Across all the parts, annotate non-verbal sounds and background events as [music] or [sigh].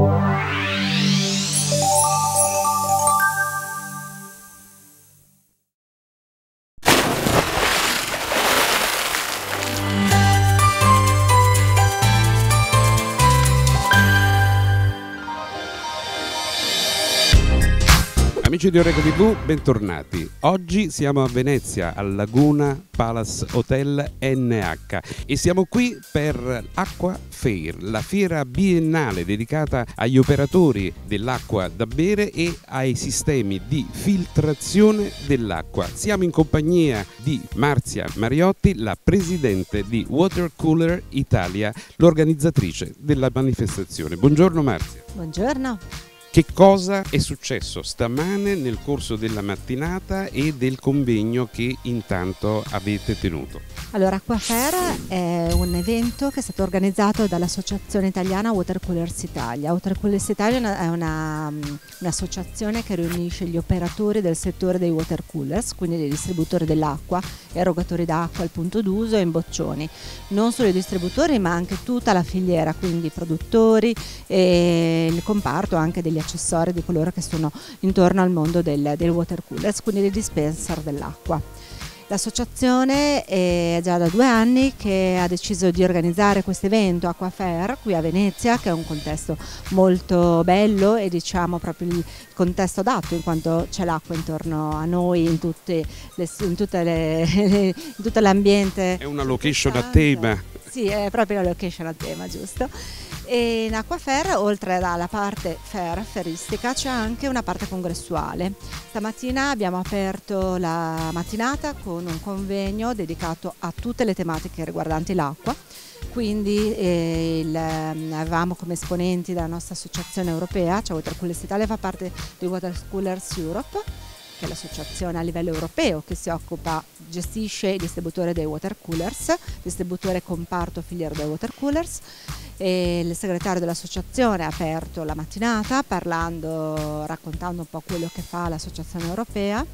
Wow. Amici di Oreca TV, bentornati. Oggi siamo a Venezia, al Laguna Palace Hotel NH e siamo qui per Aqua Fair, la fiera biennale dedicata agli operatori dell'acqua da bere e ai sistemi di filtrazione dell'acqua. Siamo in compagnia di Marzia Mariotti, la presidente di Water Cooler Italia, l'organizzatrice della manifestazione. Buongiorno Marzia. Buongiorno. Che cosa è successo stamane nel corso della mattinata e del convegno che intanto avete tenuto? Allora, Aquafair è un evento che è stato organizzato dall'Associazione Italiana Water Coolers Italia. Water Coolers Italia è un'associazione una, che riunisce gli operatori del settore dei water coolers, quindi dei distributori dell'acqua, erogatori d'acqua al punto d'uso e in boccioni. Non solo i distributori ma anche tutta la filiera, quindi produttori e il comparto anche degli accessori di coloro che sono intorno al mondo del, del water coolers, quindi dei dispenser dell'acqua. L'associazione è già da due anni che ha deciso di organizzare questo evento Aquafair qui a Venezia, che è un contesto molto bello e diciamo proprio il contesto adatto in quanto c'è l'acqua intorno a noi in, tutte le, in, tutte le, [laughs] in tutto l'ambiente. È una location a tema. Sì, è proprio la location a tema, giusto. E in Aquafair, oltre alla parte fair, feristica, c'è anche una parte congressuale. Stamattina abbiamo aperto la mattinata con un convegno dedicato a tutte le tematiche riguardanti l'acqua. Quindi eh, il, ehm, avevamo come esponenti della nostra associazione europea, cioè Water Coolers Italia fa parte di Water Coolers Europe, che è l'associazione a livello europeo che si occupa, gestisce il distributore dei water coolers, distributore comparto filiera dei water coolers e il segretario dell'associazione ha aperto la mattinata parlando, raccontando un po' quello che fa l'associazione europea.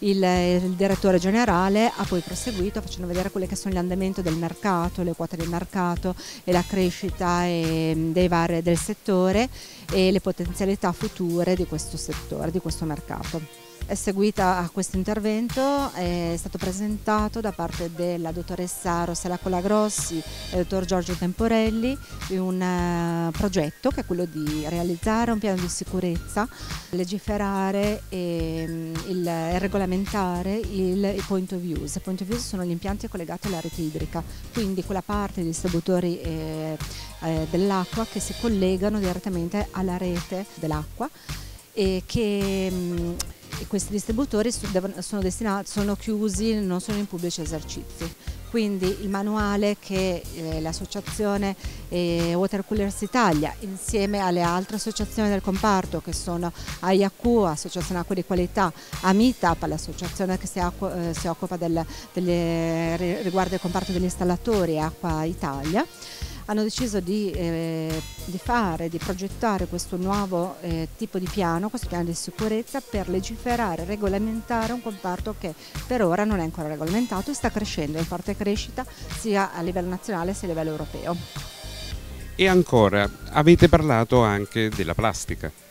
Il, il, direttore generale ha poi proseguito facendo vedere quelli che sono gli andamenti del mercato, le quote del mercato e la crescita e, vari, del settore e le potenzialità future di questo settore, di questo mercato è seguita a questo intervento, è stato presentato da parte della dottoressa Rossella Colagrossi e dottor Giorgio Temporelli un uh, progetto che è quello di realizzare un piano di sicurezza, legiferare e, um, il, regolamentare il, il, point of use. I point of use sono gli impianti collegati alla rete idrica, quindi quella parte dei distributori eh, eh, dell'acqua che si collegano direttamente alla rete dell'acqua e che um, e questi distributori sono, sono chiusi, non sono in pubblici esercizi. Quindi il manuale che eh, l'associazione eh, Water Coolers Italia insieme alle altre associazioni del comparto che sono AIAQ, Associazione Acqua di Qualità, Amitap, l'associazione che eh, si occupa del, delle, riguardo il comparto degli installatori Acqua Italia, hanno deciso di, eh, di, fare, di progettare questo nuovo eh, tipo di piano, questo piano di sicurezza per legiferare, regolamentare un comparto che per ora non è ancora regolamentato e sta crescendo in forte crescita sia a livello nazionale sia a livello europeo. E ancora, avete parlato anche della plastica.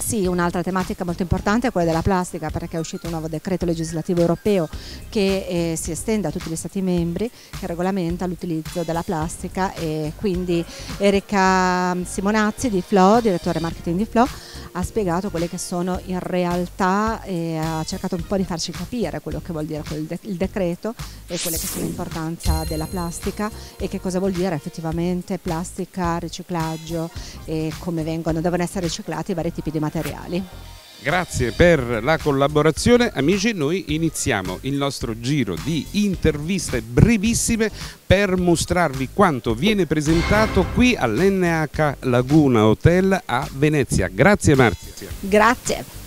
Sì, un'altra tematica molto importante è quella della plastica perché è uscito un nuovo decreto legislativo europeo che eh, si estende a tutti gli Stati membri che regolamenta l'utilizzo della plastica e quindi Erika Simonazzi di Flo, direttore marketing di Flo, ha spiegato quelle che sono in realtà e ha cercato un po' di farci capire quello che vuol dire il decreto e quelle che sono l'importanza della plastica e che cosa vuol dire effettivamente plastica, riciclaggio e come vengono, devono essere riciclati i vari tipi di materiali. Grazie per la collaborazione. Amici, noi iniziamo il nostro giro di interviste brevissime per mostrarvi quanto viene presentato qui all'NH Laguna Hotel a Venezia. Grazie Marzia. Grazie.